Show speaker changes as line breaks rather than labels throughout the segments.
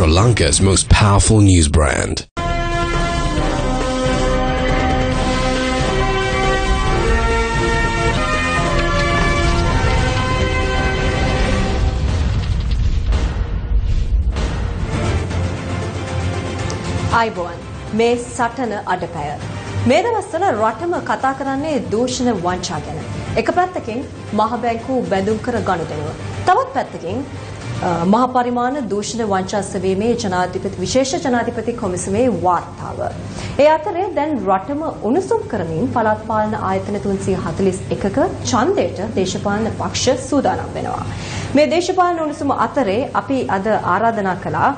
Sri Lanka's most powerful news brand.
අයිබෝන් මේ සටන අඩපැය. මේ දවස්වල රටම කතා කරන්නේ දූෂණ වංචා ගැන. එක පැත්තකින් මහ බැංකු බැඳුම් කර ගනුදෙනුව. තවත් පැත්තකින් මහ පරිමාණ දූෂණ වංචා සෙවීමේ ජනාධිපති විශේෂ ජනාධිපති කොමිසමේ වාර්තාව. ඒ අතරේ දැන් රටම උණුසුම් කරමින් පළාත් පාලන ආයතන 341ක ඡන්දයට දේශපාලන පක්ෂ සූදානම් වෙනවා. මේ දේශපාලන උණුසුම අතරේ අපි අද ආරාධනා කළා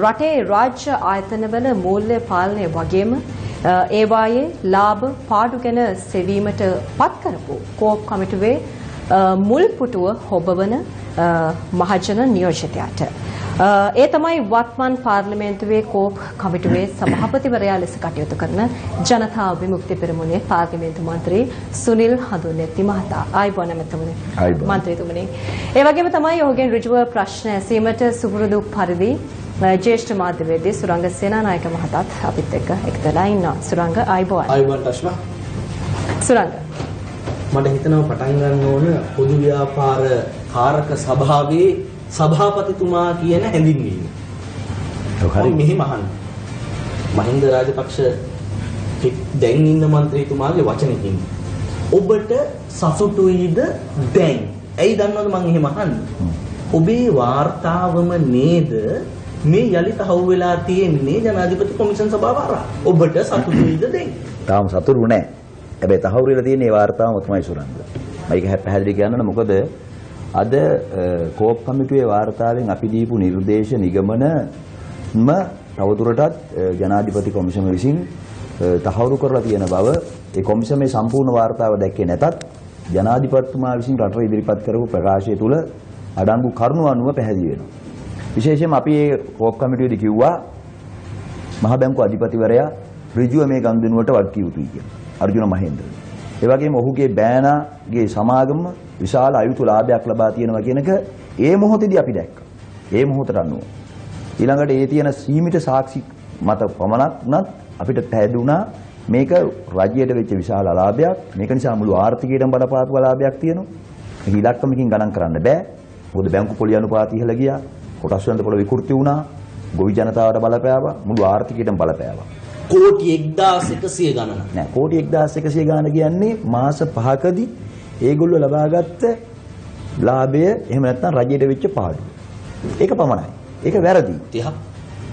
රටේ රාජ්‍ය ආයතනවල මූල්‍ය පාලනය වගේම ඒවායේ ලාභ පාඩු ගැන සෙවීමට පත් කරපු කෝප් කමිටුවේ මුල් පුටුව හොබවන මහජන නියෝජිතයාට ඒ තමයි වත්මන් පාර්ලිමේන්තුවේ කෝප් කමිටුවේ සභාපතිවරයා ලෙස කටයුතු කරන ජනතා විමුක්ති පෙරමුණේ පාර්ලිමේන්තු මන්ත්‍රී සුනිල් හඳුන්නෙත්ති මහතා ආයිබෝන මෙතුමනි මන්ත්‍රීතුමනි ඒ වගේම තමයි ඔහුගෙන් ඍජුව ප්‍රශ්න ඇසීමට සුපුරුදු පරිදි ජේෂ්ඨ මාධ්‍යවේදී සුරංග සේනානායක මහතාත් අපිත් එක්ක එකතලා ඉන්නවා. සුරංග ආයිබෝන්.
ආයිබෝන් රශ්මා.
සුරංග.
මට හිතෙනවා පටන් ගන්න ඕන පොදු ව්‍යාපාර කාරක සභාවේ සභාපතිතුමා කියන හැඳින්වීම.
ඔව් හරි.
මෙහෙම අහන්න. මහින්ද රාජපක්ෂ දැන් ඉන්න മന്ത്രിතුමාගේ වචනකින් ඔබට සතුටුයිද දැන්? ඇයි දන්නවද මම එහෙම අහන්නේ? ඔබේ වார்த்தාවම නේද මේ යලිත හවු වෙලා තියෙන්නේ ජනාධිපති කොමිෂන් සභාව හරහා. ඔබට සතුටුයිද දැන්?
තාම සතුටු නෑ. හැබැයි තහවුරු වෙලා තියෙන මේ වார்த்தාවම තමයි සුරන්ද. මම ඒක පැහැදිලි කියන්න මොකද අද කෝප් කමිටුවේ වාර්තාවෙන් අපි දීපු නිර්දේශ නිගමනම තවදුරටත් ජනාධිපති කොමිෂම විසින් තහවුරු කරලා තියෙන බව ඒ කොමිෂමේ සම්පූර්ණ වාර්තාව දැක්කේ නැතත් ජනාධිපතිතුමා විසින් රටට ඉදිරිපත් කරපු ප්‍රකාශය තුල අඩංගු කරුණු අනුව පැහැදිලි වෙනවා. විශේෂයෙන්ම අපි මේ කෝප් කමිටුවේදී කිව්වා මහ බැංකු අධිපතිවරයා ඍජුව මේ ගනුදෙනුවට වටකිය යුතුයි කියලා. අර්ජුන මහේන්ද්‍ර. ඒ වගේම ඔහුගේ බෑනාගේ සමාගම විශාල අයුතු ලාභයක් ලබා තියෙනවා කියන එක ඒ මොහොතේදී අපි දැක්කා. ඒ මොහොතට අනුව. ඊළඟට ඒ තියෙන සීමිත සාක්ෂි මත පමණක් උනත් අපිට පැහැදුනා මේක රජයට වෙච්ච විශාල ලාභයක්. මේක නිසා මුළු ආර්ථිකයටම බලපාපු ලාභයක් තියෙනවා. මේක ඉලක්කමකින් ගණන් කරන්න බෑ. මොකද බැංකු පොලි අනුපාතය ඉහළ ගියා. කොටස් වෙනද පොළ විකෘති වුණා. ගොවි ජනතාවට බලපෑවා. මුළු ආර්ථිකයටම බලපෑවා.
කෝටි 1100 ගණන.
නෑ කෝටි 1100 ගණන කියන්නේ මාස 5කදී ඒගොල්ලෝ ලබාගත්ත ලාභය එහෙම නැත්නම් රජයට වෙච්ච පාඩුව. ඒක පමණයි. ඒක වැරදි.
30ක්.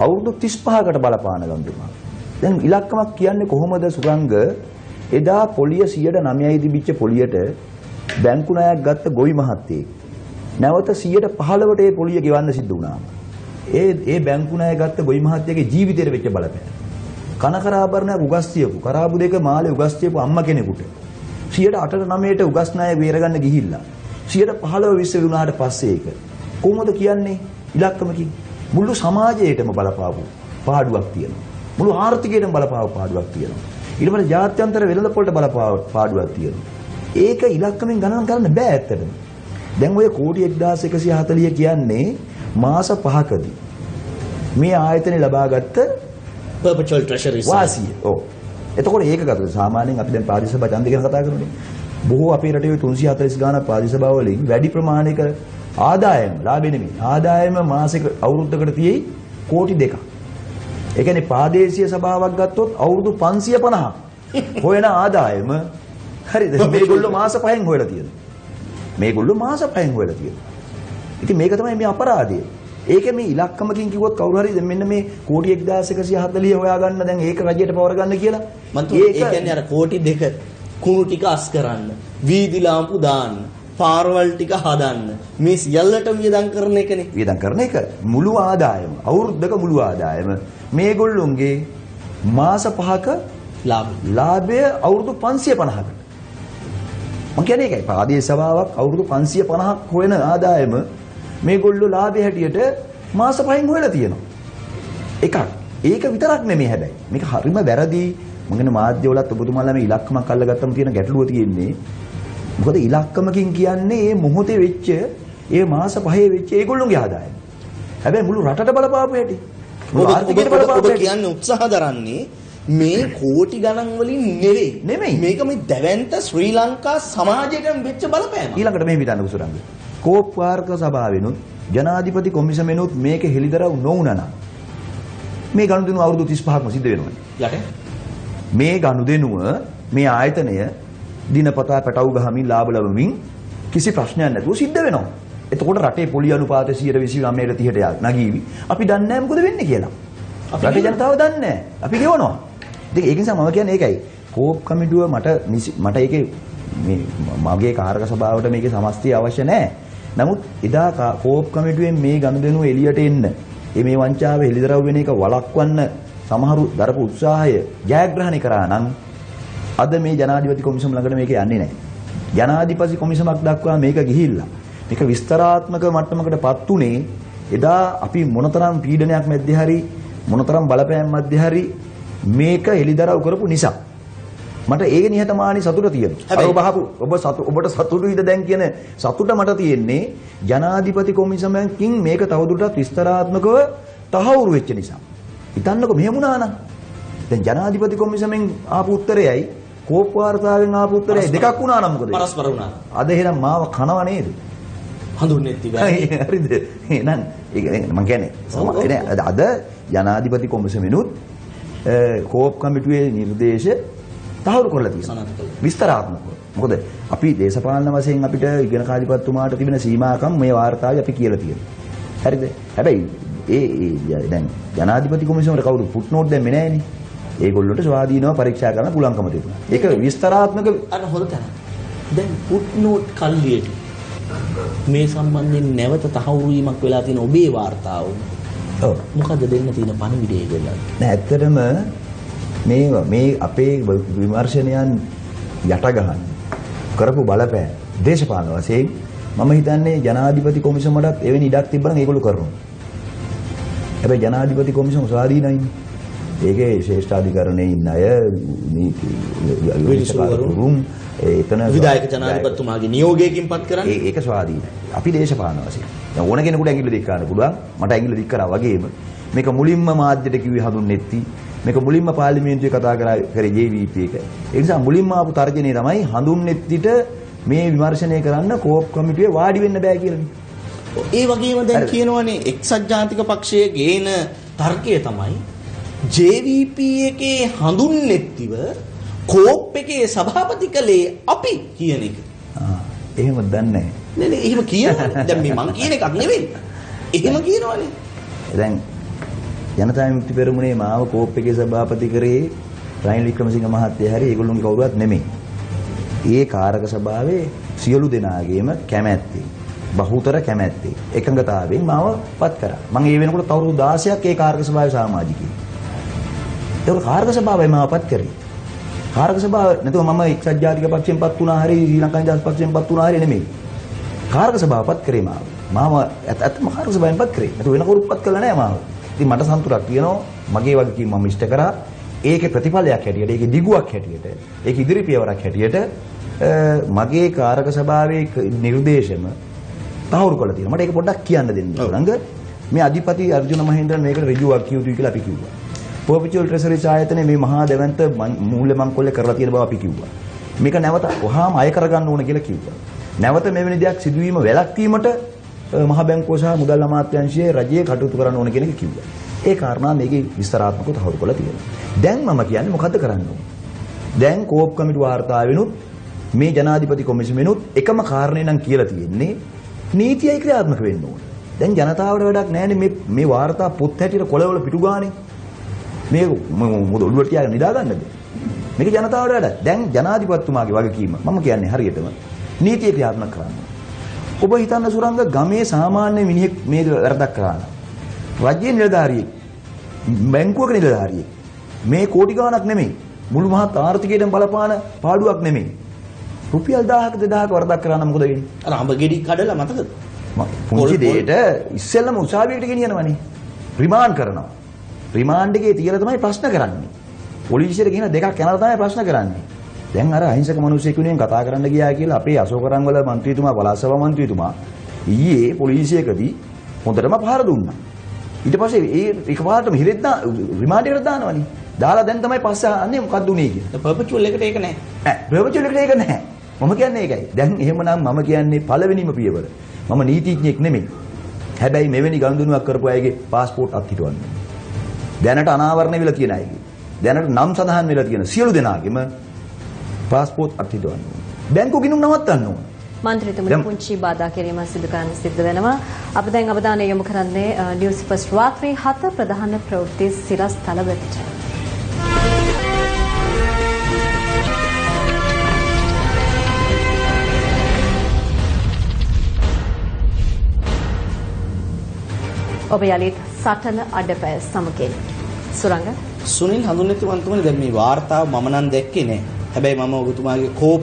අවුරුදු 35කට බලපාන ගම්දුමා. දැන් ඉලක්කමක් කියන්නේ කොහොමද සුරංග එදා පොලිය 109යි තිබිච්ච පොලියට බැංකු ණයක් ගත්ත ගොවි මහත්තයෙක් නැවත 115ට ඒ පොලිය ගෙවන්න සිද්ධ වුණා. ඒ ඒ බැංකු ණය ගත්ත ගොවි මහත්තයාගේ ජීවිතේට වෙච්ච බලපෑම. කන කරාභරණයක් උගස් තියපු කරාබු දෙක මාළේ උගස් තියපු අම්මා කෙනෙකුට 108ට 9ට උගස් ණය බේරගන්න ගිහිල්ලා 115 20 වුණාට පස්සේ ඒක කොහොමද කියන්නේ ඉලක්කමකින් මුළු සමාජයටම බලපාපු පාඩුවක් තියෙනවා. මුළු ආර්ථිකයටම බලපාපු පාඩුවක් තියෙනවා. පස්සේ ජාත්‍යන්තර වෙළඳ පොළට බලපාපු පාඩුවක් තියෙනවා. ඒක ඉලක්කමෙන් ගණන් කරන්න බෑ ඇත්තටම. දැන් ඔය කෝටි 1140 කියන්නේ මාස 5කදී මේ ආයතනේ ලබාගත්ත
perpetual treasury
වාසිය. ඔව්. එතකොට ඒක ගත්තොත් සාමාන්‍යයෙන් අපි දැන් පාරිසභ ඡන්ද ගැන කතා කරනනේ. බොහෝ අපේ රටේ 340 ගාණක් පාරිසභ වලින් වැඩි ප්‍රමාණයක ආදායම ලාභෙ නෙමෙයි. ආදායම මාසෙක අවුරුද්දකට තියෙයි කෝටි දෙකක්. ඒ කියන්නේ ප්‍රාදේශීය සභාවක් ගත්තොත් අවුරුදු 550 හොයන ආදායම හරිද? මේගොල්ලෝ මාස 5න් හොයලා තියෙනවා. මේගොල්ලෝ මාස 5න් හොයලා තියෙනවා. ඉතින් මේක තමයි මේ අපරාධය. ඒක මේ ඉලක්කමකින් කිව්වොත් කවුරු හරි දැන් මෙන්න මේ කෝටි 1140 හොයාගන්න දැන් ඒක රජයට පවර ගන්න කියලා.
මන්තු ඒ කියන්නේ අර කෝටි දෙක කුණු ටික අස් කරන්න, වීදි ලාම්පු දාන්න, පාරවල් ටික හදන්න. මේ සියල්ලටම වියදම් කරන එකනේ.
වියදම් කරන එක මුළු ආදායම, අවුරුද්දක මුළු ආදායම මේගොල්ලොන්ගේ මාස 5ක
ලාභය.
ලාභය අවුරුදු 550කට. මම කියන්නේ ඒකයි. ප්‍රාදේශ සභාවක් අවුරුදු 550ක් හොයන ආදායම මේගොල්ලෝ ලාභය හැටියට මාස පහෙන් හොයලා තියෙනවා. එකක්. ඒක විතරක් නෙමෙයි හැබැයි. මේක හරිම වැරදි. මම කියන මාධ්‍යවලත් ඔබතුමාලා මේ ඉලක්කමක් අල්ලගත්තම තියෙන ගැටලුව තියෙන්නේ. මොකද ඉලක්කමකින් කියන්නේ මේ මොහොතේ වෙච්ච ඒ මාස පහේ වෙච්ච ඒගොල්ලෝගේ ආදායම. හැබැයි මුළු රටට බලපාපු හැටි.
ඔබ. කියන්නේ උත්සාහ දරන්නේ මේ කෝටි ගණන් වලින් නෙවෙයි.
නෙමෙයි.
මේක මේ දැවැන්ත ශ්‍රී ලංකා සමාජයට වෙච්ච බලපෑම.
ඊළඟට මේ හිතන්න කුසරංග. කෝප් වාර්ක සභාවෙනුත් ජනාධිපති කොමිසමෙනුත් මේක හෙළිදරව් නොවුණා නම් මේ ගනුදෙනු අවුරුදු 35ක්ම සිද්ධ වෙනවා.
යට
මේ ගනුදෙනුව මේ ආයතනය දිනපතා පැටවු ගහමින් ලාභ ලබමින් කිසි ප්‍රශ්නයක් නැතුව සිද්ධ වෙනවා. එතකොට රටේ පොලි අනුපාතය 129ට 30ට නගීවි. අපි දන්නේ නැහැ මොකද වෙන්නේ කියලා. රටේ. ජනතාව දන්නේ නැහැ. අපි ගෙවනවා. ඉතින් ඒක නිසා මම කියන්නේ ඒකයි. කෝප් කමිටුව මට මට ඒකේ මේ මගේ කාරක සභාවට මේකේ සමස්තය අවශ්‍ය නැහැ. නමුත් එදා කා- කෝප් කමිටුවෙන් මේ ගනුදෙනුව එළියට එන්න, ඒ මේ වංචාව හෙළිදරව් වෙන එක වළක්වන්න සමහරු දරපු උත්සාහය ජයග්‍රහණය කරා නම් අද මේ ජනාධිපති කොමිසම ළඟට මේක යන්නේ නැහැ. ජනාධිපති කොමිසමක් දක්වා මේක ගිහිල්ලා මේක විස්තරාත්මක මට්ටමකටපත් උනේ එදා අපි මොනතරම් පීඩනයක් මැද්දේ හරි මොනතරම් බලපෑම් මැද්දේ හරි මේක එලිදරව් කරපු නිසා මට ඒ නිහතමානී සතුට තියෙනවා. අර
හැබැයි-
ඔබ සතු ඔබට සතුටුයිද දැන් කියන සතුට මට තියෙන්නේ ජනාධිපති කොමිසමකින් මේක තවදුරටත් විස්තරාත්මකව තහවුරු වෙච්ච නිසා. හිතන්නකෝ මෙහෙම වුණා නම් දැන් ජනාධිපති කොමිසමෙන් ආපු උත්තරයයි කෝප් වාර්තාවෙන් ආපු උත්තරයයි දෙකක් වුණා නම් මොකද?
පරස්පර වුණා.
අද එහෙනම් මාව කනව නේද?
හඳුන්නේ තිබැයි.
හරිද? එහෙනම් ඒක මම කියන්නේ අද- ජනාධිපති කොමිසමෙනුත් කෝප් කමිටුවේ නිර්දේශ තහවුරු කරලා තියෙනවා. විස්තරාත්මකව. මොකද අපි දේශපාලන වශයෙන් අපිට ඉගෙන කාදිපත්තුමාට තිබෙන සීමාකම් මේ වාර්තාවේ අපි කියලා තියෙනවා. හරිද? හැබැයි ඒ දැන් ජනාධිපති කොමිසමට කවුරු ෆුට්නෝට් දැම්මේ නැහනේ. ඒගොල්ලොන්ට ස්වාධීනව පරීක්ෂා කරන්න පුළුවන්කම තිබුණා. ඒක විස්තරාත්මක
අර හොඳ තැන. දැන් ෆුට්නෝට් කල්ලියට මේ සම්බන්ධයෙන් නැවත තහවුරු වීමක් වෙලා තියෙන ඔබේ වාර්තාව.
ඔව්.
මොකද දෙන්න තියෙන පණිවිඩය ඒගොල්ලන්ට?
නෑ ඇත්තටම මේ මේ අපේ විමර්ශනයන් යට ගහන්න කරපු බලපෑම දේශපාලන වශයෙන් මම හිතන්නේ ජනාධිපති කොමිසමටත් එවැනි ඉඩක් තිබ්බනම් ඒගොල්ලෝ කරනවා. හැබැයි ජනාධිපති කොමිසම ස්වාධීනයිනේ. ඒකේ ශ්‍රේෂ්ඨාධිකරණයේ ඉන්න අය නීති
විනිසුරුවරුන්,
එතන
විධායක ජනාධිපතිතුමාගේ නියෝගයකින් පත් කරන්නේ.
ඒක ස්වාධීනයි. අපි දේශපාලන වශයෙන්. දැන් ඕන කෙනෙකුට ඇඟිල්ල දික් කරන්න පුළුවන්. මට ඇඟිල්ල දික් කරා වගේම මේක මුලින්ම මාධ්‍යට කිව්වේ හඳුන්නෙත්ති. මේක මුලින්ම පාර්ලිමේන්තුවේ කතා කරා කරේ JVP එක. ඒ නිසා මුලින්ම ආපු තර්ජනය තමයි හඳුන්නෙත්තිට මේ විමර්ශනය කරන්න කෝප් කමිටුවේ වාඩි වෙන්න බෑ කියලානේ.
ඒ වගේම දැන්. කියනවනේ එක්සත් ජාතික පක්ෂයේ ගේන තර්කය තමයි JVP එකේ හඳුන්නෙත්තිව කෝප් එකේ සභාපති කළේ අපි කියන එක.
එහෙම දන්නේ නැහැ.
නේ නේ එහෙම කියනවනේ. දැන් මේ මං කියන එකක් නෙවෙයි. එහෙම කියනවනේ.
දැන් ජනතා විමුක්ති පෙරමුණේ මාව කෝප් එකේ සභාපති කරේ රනිල් වික්‍රමසිංහ මහත්තයා හැරි ඒගොල්ලෝගේ කවුරුවත් නෙමෙයි. ඒ කාරක සභාවේ සියලු දෙනාගේම කැමැත්තේ බහුතර කැමැත්තේ එකඟතාවයෙන් මාව පත් කරා. මම ඒ වෙනකොට තවරුදු 16ක් ඒ කාරක සභාවේ සමාජිකයෙක්. ඒක කාරක සභාවයි මාව පත් කරේ. කාරක සභාව නැතුව මම එක්සත් ජාතික පක්ෂයෙන් පත් වුණා හරි ශ්‍රී ලංකා නිදහස් පක්ෂයෙන් පත් වුණා හරි නෙමෙයි. කාරක සභාව පත් කරේ මාව. මාව ඇත්ත ඇත්තම කාරක සභාවෙන් පත් කරේ. නැතු වෙන කවුරුත් පත් කළා නෑ මාව. ඉතින් මට සතුටක් තියෙනවා. මගේ වගකීම මම ඉෂ්ට කරා. ඒකේ ප්‍රතිඵලයක් හැටියට, ඒකේ දිගුවක් හැටියට, ඒකේ ඉදිරි පියවරක් හැටියට මගේ කාරක සභාවේ නිර්දේශම තහවුරු කරලා තියෙනවා. මට ඒක පොඩ්ඩක් කියන්න දෙන්න. රංග මේ අධිපති අර්ජුන මහේන්ද්‍රන් මේකට ඍජුවක් කිය යුතුයි කියලා අපි කිව්වා. පර්පචුවල් ට්‍රෙසරිස් ආයතනයේ මේ මහා දැවැන්ත මන්- මූල්‍ය මංකොල්ල කරලා තියෙන බව අපි කිව්වා. මේක නැවත වහාම අය කරගන්න ඕන කියලා කිව්වා. නැවත මෙවැනි දෙයක් සිදුවීම වැළැක්වීමට මහ බැංකුව සහ මුදල් අමාත්‍යාංශයේ රජයේ කටයුතු කරන්න ඕන කියන එක කිව්වා. ඒ කාරණා මේකේ විස්තරාත්මකව තහවුරු කරලා තියෙනවා. දැන් මම කියන්නේ මොකද්ද කරන්න ඕන? දැන් කෝප් කමිටු වාර්තාවෙනුත් මේ ජනාධිපති කොමිසමෙනුත් එකම කාරණේ නම් කියලා තියෙන්නේ නීතියයි ක්‍රියාත්මක වෙන්න ඕන. දැන් ජනතාවට වැඩක් නැහැනේ මේ මේ වාර්තා පොත් හැටියට කොළවල පිටු ගානේ. මේ මොකද ඔළුවට තියාගෙන නිදා ගන්නද? මේක ජනතාවට වැඩක්. දැන් ජනාධිපතිතුමාගේ වගකීම මම කියන්නේ හරියටම නීතිය ක්‍රියාත්මක කරන්න. ඔබ හිතන්න සුරංග ගමේ සාමාන්‍ය මිනිහෙක් මේ වැරදක් කරා නම්. රජයේ නිලධාරියෙක් බැංකුවක නිලධාරියෙක්. මේ කෝටි ගාණක් නෙමෙයි. මුළු මහත් ආර්ථිකයට බලපාන පාඩුවක් නෙමෙයි. රුපියල් 1000ක 2000ක වරදක් කරා නම් මොකද වෙන්නේ?
අර අඹ ගෙඩි කඩලා මතකද?
පුංචි දෙයට ඉස්සෙල්ලම උසාවියට ගෙනියනවනේ. රිමාන්ඩ් කරනවා. රිමාන්ඩ් එකේ තියලා තමයි ප්‍රශ්න කරන්නේ. පොලිසියට කියන දෙකක් යනවා තමයි ප්‍රශ්න කරන්නේ දැන් අර අහිංසක මිනිස්සෙක් වෙනුවෙන් කතා කරන්න ගියා කියලා අපේ අශෝකරන් වල മന്ത്രിතුමා පලාසභා മന്ത്രിතුමා ඊයේ පොලිසියකදී හොඳටම පහර දුන්නා. ඊට පස්සේ ඒ එකපාරටම හිරෙද්ද රිමාන්ඩ් එකට දානවනේ. දාලා දැන් තමයි පස්සේ අහන්නේ මොකක්ද උනේ කියලා.
පර්පචුවල් එකට ඒක නැහැ.
නැහැ. පර්පචුවල් එකට ඒක නැහැ. මම කියන්නේ ඒකයි. දැන් එහෙමනම් මම කියන්නේ පළවෙනිම පියවර. මම නීතිඥයෙක් නෙමෙයි. හැබැයි මෙවැනි ගනුදෙනුවක් කරපු අයගේ પાස්පෝර්ට් අත්හිටවන්න. දැනට අනාවරණය වෙලා තියෙන අයගේ. දැනට නම් සඳහන් වෙලා තියෙන සියලු දෙනාගේම પાස්පෝර්ට් අත්හිටවන්න. බැංකු ගිණුම් නවත්තන්න ඕන.
මන්ත්‍රීතුමනි පුංචි බාධා කිරීමක් සිදු කරන්න සිද්ධ වෙනවා. අප දැන් අවධානය යොමු කරන්නේ නිවුස් ෆස්ට් රාත්‍රී 7 ප්‍රධාන ප්‍රවෘත්ති සිරස් තල වෙතට. ඔබ යලිත් සටන අඩපෑ සමගින් සුරංග
සුනිල් හඳුන්වතිවන්තුමනි දැන් මේ වාර්තාව මම නම් දැක්කේ නෑ. හැබැයි මම ඔබතුමාගේ කෝප්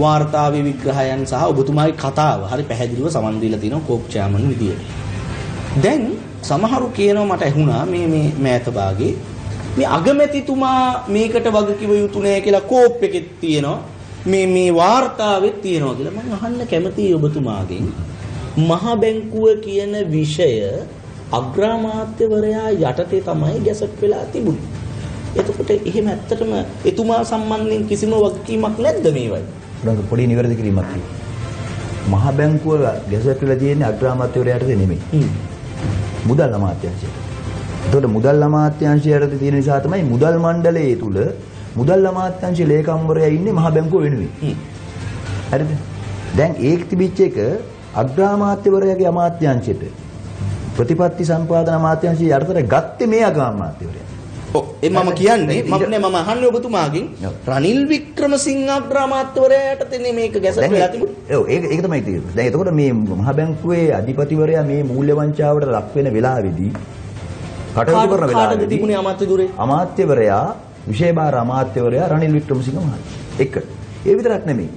වාර්තාවේ විග්‍රහයන් සහ ඔබතුමාගේ කතාව හරි පැහැදිලිව සමන් දීලා තිනවා කෝප් චෑමන් විදියට. දැන් සමහරු කියනවා මට ඇහුණා මේ මේ මෑත භාගේ මේ අගමැතිතුමා මේකට වගකිව යුතු නෑ කියලා කෝප් එකෙත් තියෙනවා. මේ මේ වාර්තාවෙත් තියෙනවා කියලා මම අහන්න කැමතියි ඔබතුමාගෙන්. මහ බැංකුව කියන විෂය අග්‍රාමාත්‍යවරයා යටතේ තමයි ගැසට් වෙලා තිබුණේ. එතකොට එහෙම ඇත්තටම එතුමා සම්බන්ධයෙන් කිසිම වගකීමක් නැද්ද මේවයි?
උඩ පොඩි නිවැරදි කිරීමක් තියෙනවා. මහ බැංකුව ගැසට් වෙලා තියෙන්නේ අග්‍රාමාත්‍යවරයාටද නෙමෙයි. මුදල් අමාත්‍යාංශයට. එතකොට මුදල් අමාත්‍යාංශය යටතේ තියෙන නිසා තමයි මුදල් මණ්ඩලයේ තුල මුදල් අමාත්‍යාංශයේ ලේකම්වරයා ඉන්නේ මහ බැංකුව වෙනුවෙන්. හරිද? දැන් ඒක තිබිච්ච එක අග්‍රාමාත්‍යවරයාගේ අමාත්‍යාංශයට ප්‍රතිපත්ති සම්පාදන අමාත්‍යාංශය යටතට ගත්තේ මේ අග්‍රාමාත්‍යවරයා.
ඒ මම කියන්නේ මම නේ මම අහන්නේ ඔබතුමාගෙන්. රනිල් වික්‍රමසිංහ අග්‍රාමාත්‍යවරයා යටතේ මේක ගැසට් වෙලා තිබුණේ.
ඔව් ඒක ඒක තමයි තියෙන්නේ. දැන් එතකොට මේ මහ බැංකුවේ අධිපතිවරයා මේ මූල්‍ය වංචාවට ලක් වෙන වෙලාවේදී කටයුතු කරන වෙලාවේදී
තිබුණේ අමාත්‍ය දුරේ?
අමාත්‍යවරයා විශේෂභාර අමාත්‍යවරයා රනිල් වික්‍රමසිංහ මහතා. එක. ඒ විතරක් නෙමෙයි.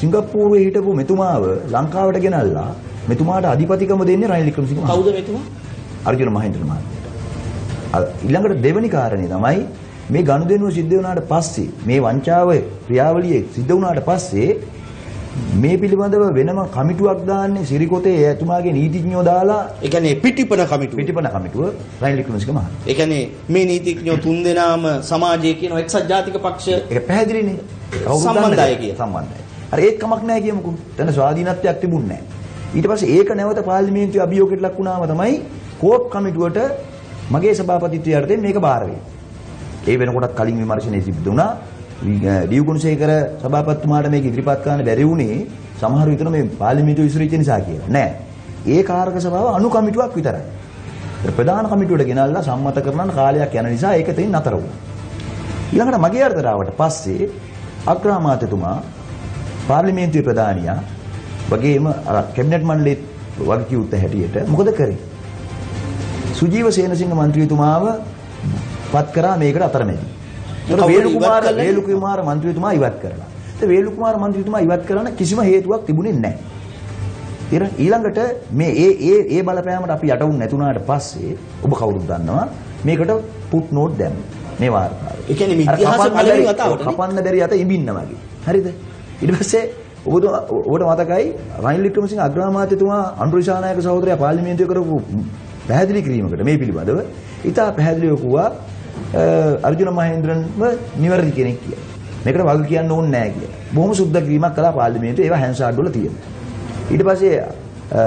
සිංගප්පූරුවේ හිටපු මෙතුමාව ලංකාවට ගෙනල්ලා මෙතුමාට අධිපතිකම දෙන්නේ රනිල් වික්‍රමසිංහ මහතා.
කවුද මෙතුමා?
අර්ජුන මහේන්ද්‍ර මහත්තයාට. ඊළඟට දෙවෙනි කාරණේ තමයි මේ ගනුදෙනුව සිද්ධ වුණාට පස්සේ මේ වංචාව ක්‍රියාවලිය සිද්ධ වුණාට පස්සේ මේ පිළිබඳව වෙනම කමිටුවක් දාන්නේ සිරිකොතේ එතුමාගේ නීතිඥයෝ දාලා
ඒ කියන්නේ පිටිපන කමිටුව.
පිටිපන කමිටුව රනිල් වික්‍රමසිංහ මහතා.
ඒ කියන්නේ මේ නීතිඥයෝ තුන්දෙනාම සමාජයේ කියන එක්සත් ජාතික පක්ෂ
ඒක පැහැදිලිනේ.
සම්බන්ධයි කියලා.
සම්බන්ධයි. හරි ඒක කමක් නැහැ කියමුකෝ. දැන් ස්වාධීනත්වයක් තිබුණේ නැහැ. ඊට පස්සේ ඒක නැවත පාර්ලිමේන්තුවේ අභියෝගයට ලක් වුණාම තමයි කෝප් කමිටුවට මගේ සභාපතිත්වය යටතේ මේක බාර වෙන්නේ. ඒ වෙනකොටත් කලින් විමර්ශනය සිද්ධ වුණා. ඩියු ගුණසේකර සභාපතිතුමාට මේක ඉදිරිපත් කරන්න බැරි වුණේ සමහර විතර මේ පාර්ලිමේන්තුව ඉස්සරහිච්ච නිසා කියලා. නෑ. ඒ කාරක සභාව අනු කමිටුවක් විතරයි. ඒත් ප්‍රධාන කමිටුවට ගෙනල්ලා සම්මත කරන කාලයක් යන නිසා ඒක තෙන් නතර වුණා. ඊළඟට මගේ අර්ථරාවට පස්සේ අග්‍රාමාත්‍යතුමා පාර්ලිමේන්තුවේ ප්‍රධානියා වගේම අර කැබිනට් මණ්ඩලයේ වගකීම් හැටියට මොකද කරේ? සුජීව සේනසිංහ මන්ත්‍රීතුමාව පත් කරා මේකට අතරමැදි. ඒතර වේලු කුමාර? වේලු කුමාර මන්ත්‍රීතුමා ඉවත් කරලා. ඒත් වේලු කුමාර මන්ත්‍රීතුමා ඉවත් කරන්න කිසිම හේතුවක් තිබුණේ නැහැ. ඊර ඊළඟට මේ ඒ ඒ ඒ බලපෑමට අපි යට වුණ නැතුණාට පස්සේ ඔබ කවුරුත් දන්නවා මේකට පුට් නෝට් දැම්ම මේ වාර්තාවේ.
ඒ කියන්නේ
අර
ඉතිහාස පළවෙනි වතාවට?
කපන්න බැරි යත ඉඹින්න වගේ. හරිද? ඊට පස්සේ ඔබට මතකයි රනිල් වික්‍රමසිංහ අග්‍රාමාත්‍යතුමා අනුර දිසානායක සහෝදරයා පාර්ලිමේන්තුවේ කරපු පැහැදිලි කිරීමකට මේ පිළිබඳව ඉතා පැහැදිලිව කිව්වා අ, අර්ජුන මහේන්ද්‍රන්ව නිවැරදි කෙනෙක් කියලා. මේකට වග කියන්න ඕනේ නැහැ කියලා. බොහොම සුද්ධ කිරීමක් කළා පාර්ලිමේන්තුවේ ඒවා හැන්සාඩ් වල තියෙනවා. ඊට පස්සේ අ,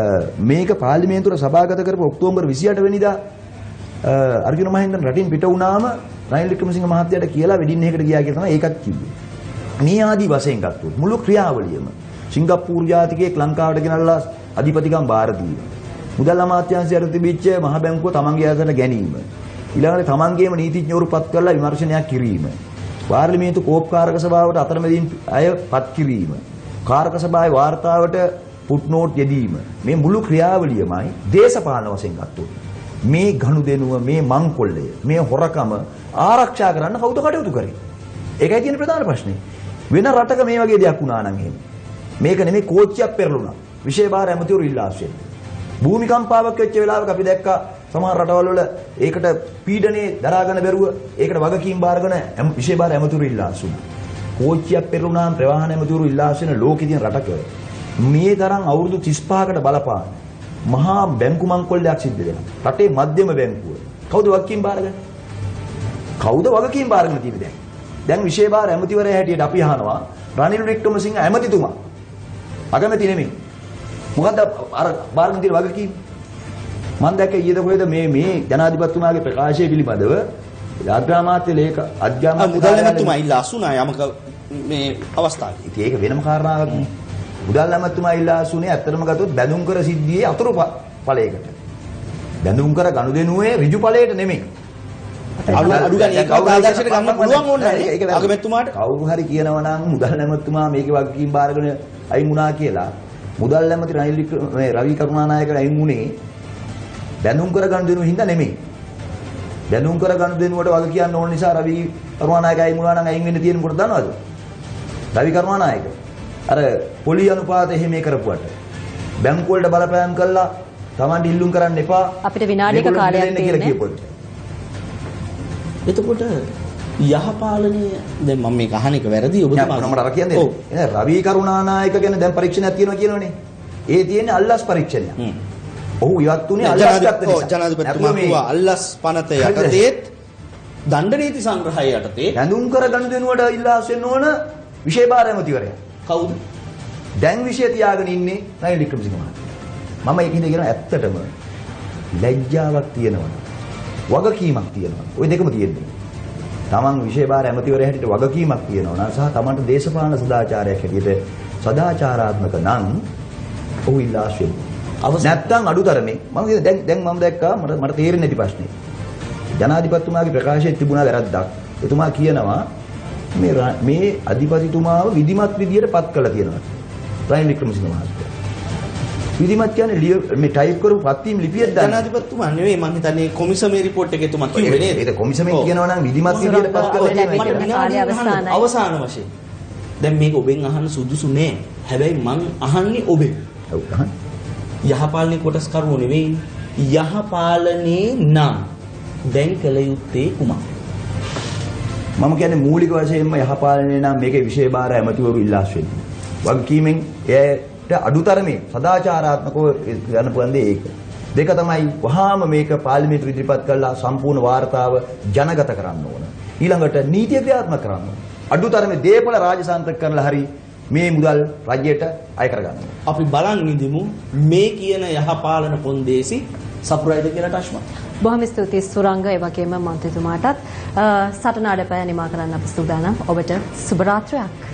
මේක පාර්ලිමේන්තුවට සභාගත කරපු ඔක්තෝබර් 28 වෙනිදා අ, අර්ජුන මහේන්ද්‍රන් රටින් පිට වුණාම රනිල් වික්‍රමසිංහ මහත්තයාට කියලා වෙඩින් එකකට ගියා කියලා තමයි ඒකත් කිව්වේ. මේ ආදී වශයෙන් ගත්තොත් මුළු ක්‍රියාවලියම සිංගප්පූරු ජාතිකයෙක් ලංකාවට ගෙනල්ලා අධිපතිකම් බාර දීලා මුදල් අමාත්‍යාංශයට තිබිච්ච මහ බැංකුව තමන්ගේ අතට ගැනීම. ඊළඟට තමන්ගේම නීතිඥවරු පත් කරලා විමර්ශනයක් කිරීම. පාර්ලිමේන්තු කෝප්කාරක සභාවට අතරමැදින් අය පත් කිරීම. කාරක සභාවේ වාර්තාවට පුට්නෝට් යෙදීම. මේ මුළු ක්‍රියාවලියමයි දේශපාලන වශයෙන් ගත්තොත්. මේ ගනුදෙනුව මේ මංකොල්ලය මේ හොරකම ආරක්ෂා කරන්න කවුද කටයුතු කරේ? ඒකයි තියෙන ප්‍රධාන ප්‍රශ්නේ. වෙන රටක මේ වගේ දෙයක් වුණා නම් එහෙම. මේක නෙමෙයි කෝච්චියක් පෙරළුණා. විශේෂ බාර ඇමතිවරු ඉල්ලාස්යෙන් භූමිකම්පාවක් වෙච්ච වෙලාවක අපි දැක්කා සමහර රටවල් වල ඒකට පීඩනේ දරාගෙන බැරුව ඒකට වගකීම් බාරගෙන ඇම- විශේෂ බාර ඇමතිවරු ඉල්ලාසුණා කෝච්චියක් පෙරළුණාම ප්‍රවාහන ඇමතිවරු ඉල්ලාස් වෙන ලෝකෙ තියෙන රටක මේ තරම් අවුරුදු 35කට බලපාන මහා බැංකු මංකොල්ලයක් සිද්ධ වෙනවා. රටේ මධ්‍යම බැංකුව. කවුද වගකීම් බාරගන්නේ? කවුද වගකීම් බාරගෙන තියෙන්නේ දැන්? දැන් විශේෂ බාර ඇමතිවරයා හැටියට අපි අහනවා රනිල් වික්‍රමසිංහ ඇමතිතුමා. අගමැති නෙමෙයි. මොකද්ද අර බාරගෙන තියෙන වගකීම්? මම දැක්ක ඊයේද කොහෙද මේ මේ ජනාධිපතිතුමාගේ ප්‍රකාශය පිළිබඳව අග්‍රාමාත්‍ය ලේක අධ්‍යාපන
මුදල් නැමැතුමා ඉල්ලා අසුනා යමක මේ අවස්ථාවේ.
ඉතින් ඒක වෙනම කාරණාවක් නේ. මුදල් ඇමතුමා ඉල්ලා අසුනේ ඇත්තටම ගත්තොත් බැඳුම් කර සිද්ධියේ අතුරු ඵලයකට. බැඳුම් කර ගනුදෙනුවේ ඍජු ඵලයට නෙමෙයි.
අඩු අඩු ගන්න ඒක ආදර්ශයට ගන්න පුළුවන් ඕනේ නැහැ. අගමැතිතුමාට
කවුරු හරි කියනවා නම් මුදල් ඇමතුමා මේකේ වගකීම් බාරගෙන අයින් වුණා කියලා මුදල් ඇමති රනිල් මේ රවි කරුණානායක අයින් වුණේ බැඳුම් කර ගනුදෙනුව හින්දා නෙමෙයි. බැඳුම් කර ගනුදෙනුවට වග කියන්න ඕන නිසා රවි කරුණානායක අයින් වුණා නම් අයින් වෙන්න තියෙන මොකටද දන්නවද? රවි කරුණානායක අර පොලි අනුපාත එහෙම කරපුවට බැංකු වලට බලපෑම් කළා Tamanට ඉල්ලුම් කරන්න එපා
අපිට විනාඩික
මේගොල්ලෝ
කාලයක්.
කියපොත්.
එතකොට යහපාලනය දැන් මම මේක අහන එක වැරදි ඔබතුමා
මම අර කියන්නේ. එහෙනම් රවි කරුණානායක ගැන දැන් පරීක්ෂණයක් තියෙනවා කියනවනේ. ඒ තියෙන්නේ අල්ලස් පරීක්ෂණයක්.
හ්ම්.
ඔහු ඉවත් උනේ අල්ලස් ගත්ත නිසා.
ජනාධිපතිතුමා කිව්වා අල්ලස් පනත යටතේත් දණ්ඩ නීති සංග්‍රහය යටතේ
බැඳුම් කර ගනුදෙනුවට ඉල්ලාස් වෙන්න ඕන විශේෂ බාර ඇමතිවරයා.
කවුද
දැන් විෂය තියාගෙන ඉන්නේ රනිල් වික්‍රමසිංහ මහත්මයා. මම ඒකින්ද කියන ඇත්තටම ලැජ්ජාවක් තියෙනවා. වගකීමක් තියෙනවා. ওই දෙකම තියෙන්නේ. තමන් බාර ඇමතිවරයා හැටියට වගකීමක් තියෙනවා නම් සහ තමන්ට දේශපාලන සදාචාරයක් හැටියට සදාචාරාත්මක නම් ඔහු ඉල්ලාස් වෙන්නේ.
අවසන්.
නැත්තම් අඩුතරමේ මම කියන දැන් දැන් මම දැක්කා මට මට තේරෙන්නේ නැති ප්‍රශ්නේ. ජනාධිපතිතුමාගේ ප්‍රකාශයේ තිබුණා වැරද්දක්. එතුමා කියනවා මේ මේ අධිපතිතුමාව විධිමත් විදියට පත් කළා කියනවා. රනිල් වික්‍රමසිංහ මහත්තයා. විධිමත් කියන්නේ ලිය- මේ ටයිප් කරපු පත්වීම් ලිපියක් දාන්න.
ජනාධිපතිතුමා නෙවෙයි මම හිතන්නේ කොමිසමේ රිපෝට් එකේ තුමා කිව්වේ නේද
ඒක කොමිසමෙන්
ඔව්.
කියනවා නම් විධිමත් විදියට
විනාඩිය අවසානයි.
අවසාන වශයෙන් දැන් මේක ඔබෙන් අහන්න සුදුසු නෑ හැබැයි මං අහන්නේ ඔබෙන්
ඔව් අහන්න.
යහපාලනේ කොටස් කරුවෝ නෙවෙයි යහපාලනේ නම් දැන් කළ යුත්තේ කුමක්
මම කියන්නේ මූලික වශයෙන්ම යහපාලනය නම් මේකේ විශේෂ බාර ඇමතිවරු ඉල්ලාස් වෙන්නේ. වගකීමෙන් එයට අඩුතරමේ සදාචාරාත්මකව ගන්න පුළුවන් දේ ඒක. දෙක තමයි වහාම මේක පාර්ලිමේන්තු ඉදිරිපත් කළා සම්පූර්ණ වාර්තාව ජනගත කරන්න ඕන. ඊළඟට නීතිය ක්‍රියාත්මක කරන්න ඕන. අඩුතරමේ දේපල රාජසාන්තක කරලා හරි මේ මුදල් රජයට අය කරගන්න.
අපි බලන් ඉඳිමු මේ කියන යහපාලන පොන්දේසි සපුරයිද කියලා ටශ්මා
බොහොම ස්තුතියි සුරංග ඒ වගේම මන්ත්‍රීතුමාටත් සටන අඩපය නිමා කරන්න අප සූදානම් ඔබට සුබ රාත්‍රියක්